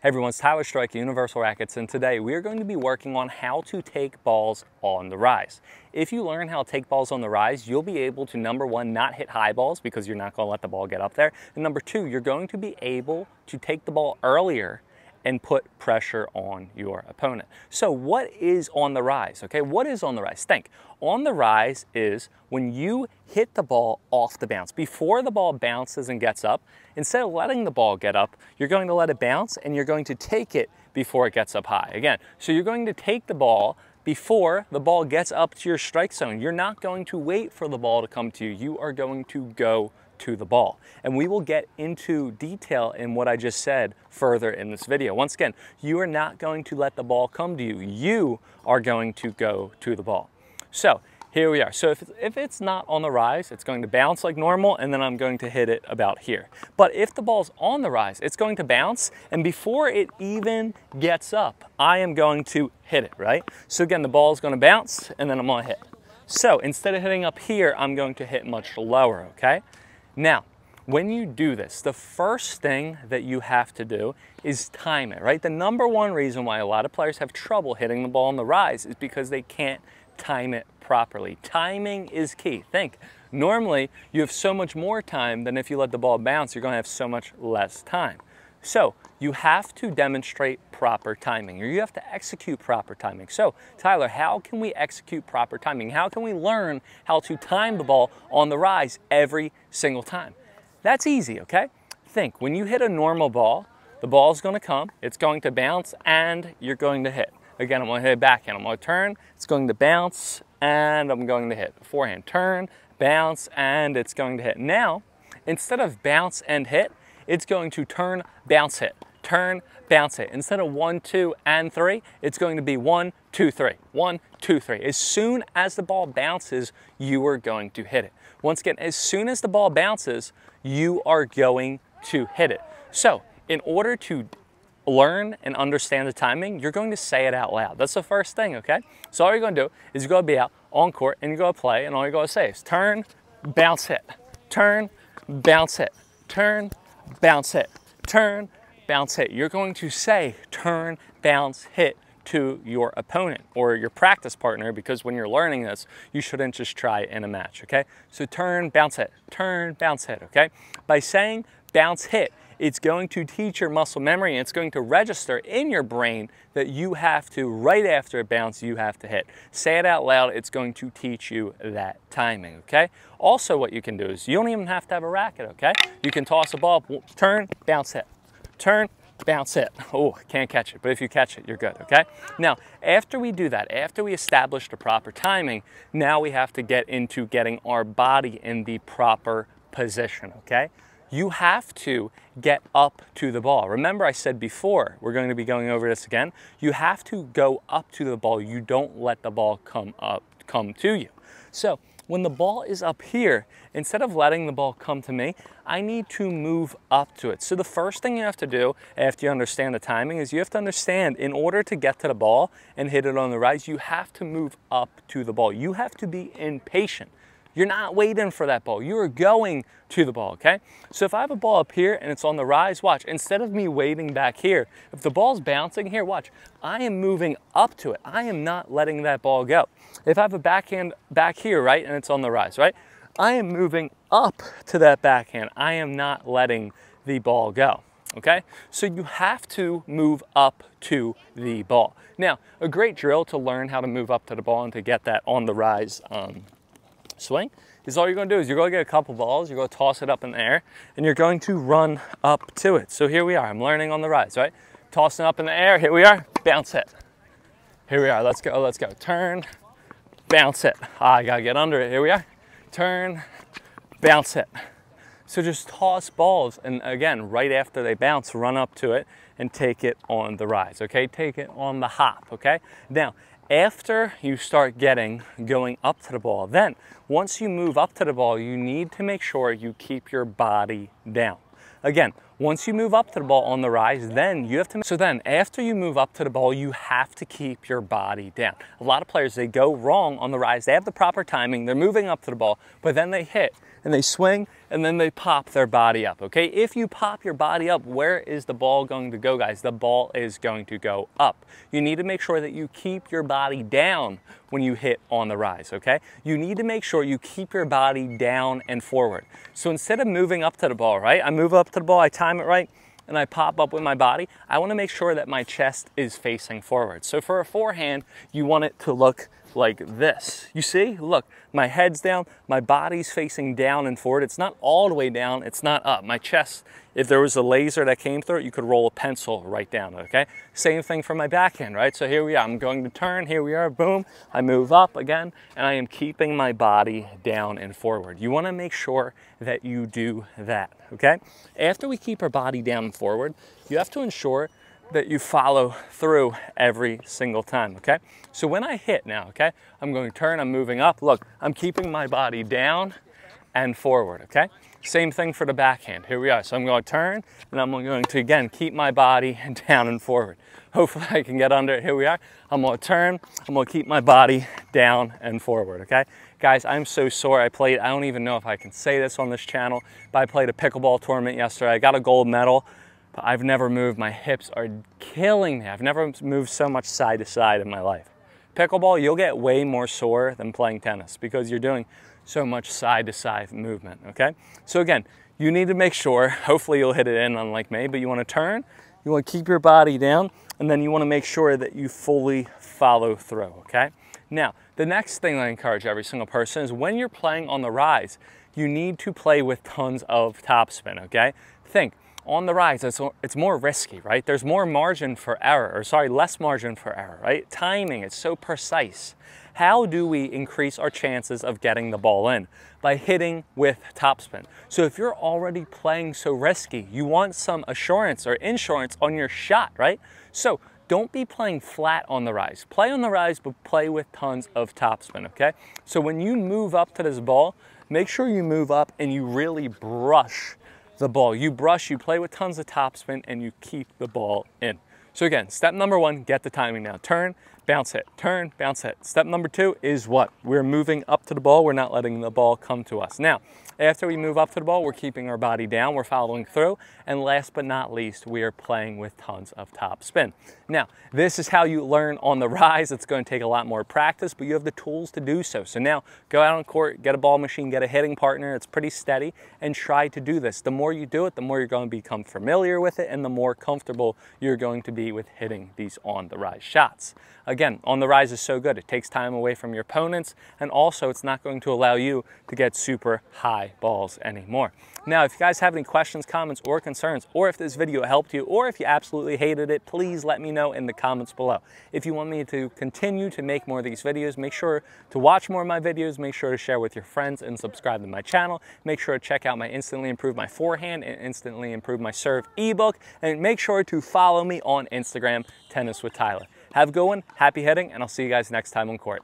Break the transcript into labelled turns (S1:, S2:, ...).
S1: Hey everyone, it's Tyler Strike, Universal Racquets, and today we are going to be working on how to take balls on the rise. If you learn how to take balls on the rise, you'll be able to, number one, not hit high balls because you're not going to let the ball get up there. And number two, you're going to be able to take the ball earlier and put pressure on your opponent. So what is on the rise, okay? What is on the rise? Think, on the rise is when you hit the ball off the bounce. Before the ball bounces and gets up, instead of letting the ball get up, you're going to let it bounce and you're going to take it before it gets up high. Again, so you're going to take the ball before the ball gets up to your strike zone. You're not going to wait for the ball to come to you. You are going to go to the ball. And we will get into detail in what I just said further in this video. Once again, you are not going to let the ball come to you. You are going to go to the ball. So here we are. So if, if it's not on the rise, it's going to bounce like normal and then I'm going to hit it about here. But if the ball's on the rise, it's going to bounce and before it even gets up, I am going to hit it, right? So again, the ball is going to bounce and then I'm going to hit. So instead of hitting up here, I'm going to hit much lower, okay? Now, when you do this, the first thing that you have to do is time it, right? The number one reason why a lot of players have trouble hitting the ball on the rise is because they can't time it properly. Timing is key. Think, normally you have so much more time than if you let the ball bounce, you're gonna have so much less time. So you have to demonstrate proper timing or you have to execute proper timing. So Tyler, how can we execute proper timing? How can we learn how to time the ball on the rise every single time? That's easy, okay? Think, when you hit a normal ball, the ball is gonna come, it's going to bounce, and you're going to hit. Again, I'm gonna hit it backhand. I'm gonna turn, it's going to bounce, and I'm going to hit. Forehand, turn, bounce, and it's going to hit. Now, instead of bounce and hit, it's going to turn, bounce, hit, turn, bounce hit. Instead of one, two, and three, it's going to be one, two, three, one, two, three. As soon as the ball bounces, you are going to hit it. Once again, as soon as the ball bounces, you are going to hit it. So in order to learn and understand the timing, you're going to say it out loud. That's the first thing, okay? So all you're gonna do is you're gonna be out on court and you're gonna play and all you're gonna say is turn, bounce, hit, turn, bounce, hit, turn, bounce, hit, turn, bounce, hit. You're going to say turn, bounce, hit to your opponent or your practice partner because when you're learning this, you shouldn't just try in a match, okay? So turn, bounce, hit, turn, bounce, hit, okay? By saying bounce, hit, it's going to teach your muscle memory and it's going to register in your brain that you have to, right after a bounce, you have to hit. Say it out loud, it's going to teach you that timing, okay? Also what you can do is you don't even have to have a racket, okay? You can toss a ball, turn, bounce, hit. Turn, bounce it. Oh, can't catch it, but if you catch it, you're good, okay? Now, after we do that, after we establish the proper timing, now we have to get into getting our body in the proper position, okay? You have to get up to the ball. Remember I said before, we're going to be going over this again, you have to go up to the ball. You don't let the ball come up, come to you. So when the ball is up here, instead of letting the ball come to me, I need to move up to it. So the first thing you have to do after you understand the timing is you have to understand in order to get to the ball and hit it on the rise, you have to move up to the ball. You have to be impatient. You're not waiting for that ball. You are going to the ball, okay? So if I have a ball up here and it's on the rise, watch, instead of me waiting back here, if the ball's bouncing here, watch, I am moving up to it. I am not letting that ball go. If I have a backhand back here, right, and it's on the rise, right? I am moving up to that backhand. I am not letting the ball go okay? So you have to move up to the ball. Now, a great drill to learn how to move up to the ball and to get that on the rise um, swing is all you're going to do is you're to get a couple balls, you're to toss it up in the air, and you're going to run up to it. So here we are. I'm learning on the rise, right? Tossing up in the air. Here we are. Bounce it. Here we are. Let's go. Let's go. Turn. Bounce it. Ah, I got to get under it. Here we are. Turn. Bounce it. So just toss balls, and again, right after they bounce, run up to it and take it on the rise, okay? Take it on the hop, okay? Now, after you start getting going up to the ball, then once you move up to the ball, you need to make sure you keep your body down. Again, once you move up to the ball on the rise, then you have to, so then after you move up to the ball, you have to keep your body down. A lot of players, they go wrong on the rise. They have the proper timing, they're moving up to the ball, but then they hit and they swing and then they pop their body up, okay? If you pop your body up, where is the ball going to go, guys? The ball is going to go up. You need to make sure that you keep your body down when you hit on the rise, okay? You need to make sure you keep your body down and forward. So instead of moving up to the ball, right? I move up to the ball, I time it right, and I pop up with my body, I wanna make sure that my chest is facing forward. So for a forehand, you want it to look like this. You see, look, my head's down, my body's facing down and forward. It's not all the way down, it's not up. My chest, if there was a laser that came through it, you could roll a pencil right down, okay? Same thing for my backhand, right? So here we are, I'm going to turn, here we are, boom, I move up again, and I am keeping my body down and forward. You wanna make sure that you do that, okay? After we keep our body down and forward, you have to ensure that you follow through every single time, okay? So when I hit now, okay, I'm going to turn, I'm moving up. Look, I'm keeping my body down and forward, okay? Same thing for the backhand. Here we are. So I'm going to turn and I'm going to, again, keep my body down and forward. Hopefully I can get under it. Here we are. I'm going to turn. I'm going to keep my body down and forward, okay? Guys, I'm so sore. I played, I don't even know if I can say this on this channel, but I played a pickleball tournament yesterday. I got a gold medal. I've never moved. My hips are killing me. I've never moved so much side to side in my life. Pickleball, you'll get way more sore than playing tennis because you're doing so much side to side movement, okay? So again, you need to make sure, hopefully you'll hit it in unlike me, but you wanna turn, you wanna keep your body down, and then you wanna make sure that you fully follow through, okay? Now, the next thing I encourage every single person is when you're playing on the rise, you need to play with tons of topspin, okay? Think, on the rise, it's, it's more risky, right? There's more margin for error, or sorry, less margin for error, right? Timing, it's so precise. How do we increase our chances of getting the ball in? By hitting with topspin. So if you're already playing so risky, you want some assurance or insurance on your shot, right? So don't be playing flat on the rise. Play on the rise, but play with tons of topspin, okay? So when you move up to this ball, make sure you move up and you really brush the ball. You brush, you play with tons of topspin, and you keep the ball in. So again, step number one, get the timing now. Turn, bounce hit, turn, bounce hit. Step number two is what? We're moving up to the ball, we're not letting the ball come to us. Now, after we move up to the ball, we're keeping our body down, we're following through, and last but not least, we are playing with tons of top spin. Now, this is how you learn on the rise. It's going to take a lot more practice, but you have the tools to do so. So now, go out on court, get a ball machine, get a hitting partner, it's pretty steady, and try to do this. The more you do it, the more you're going to become familiar with it, and the more comfortable you're going to be with hitting these on the rise shots. Again, on the rise is so good. It takes time away from your opponents, and also it's not going to allow you to get super high balls anymore. Now, if you guys have any questions, comments, or concerns, or if this video helped you, or if you absolutely hated it, please let me know in the comments below. If you want me to continue to make more of these videos, make sure to watch more of my videos, make sure to share with your friends and subscribe to my channel. Make sure to check out my Instantly Improve My Forehand and Instantly Improve My Serve ebook, and make sure to follow me on Instagram, Tennis with Tyler. Have a good one, happy hitting, and I'll see you guys next time on court.